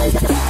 Bye.